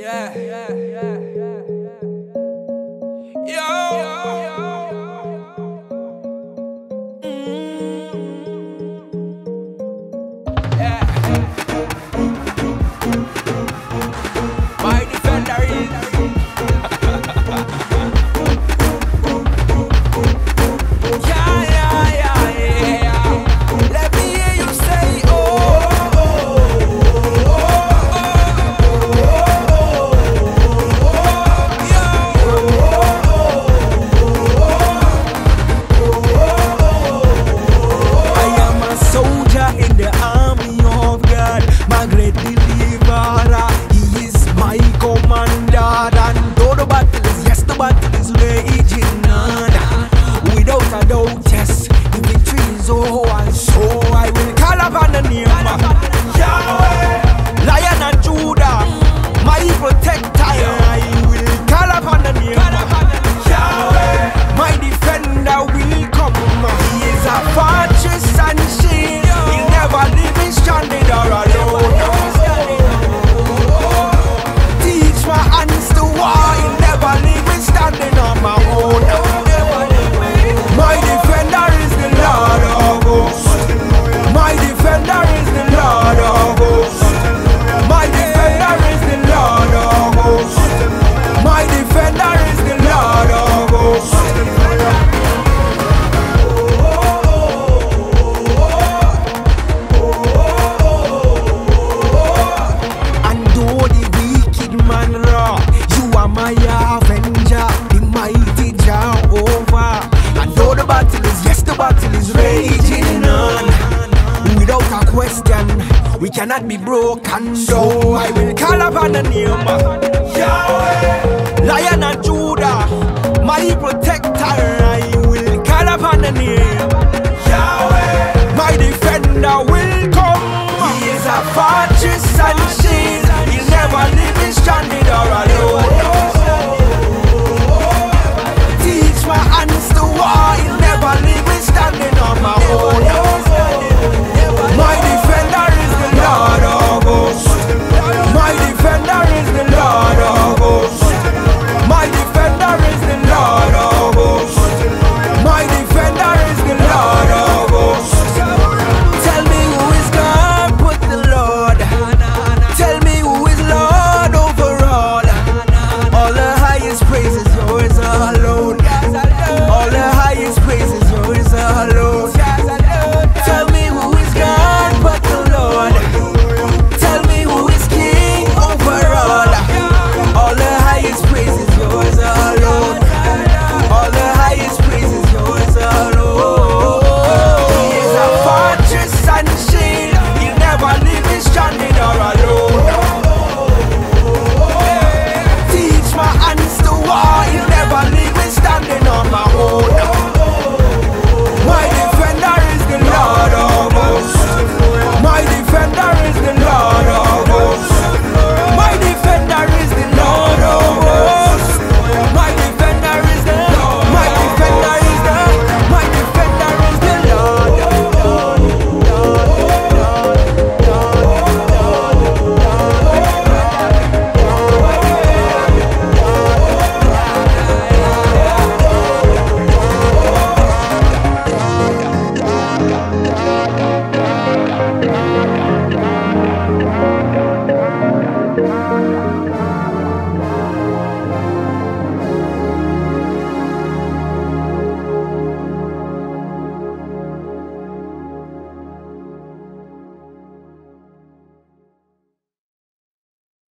yeah, yeah. yeah. cannot be broken. So I will call upon the name of Yahweh, Lion and Judah, my protector. I will call upon the name.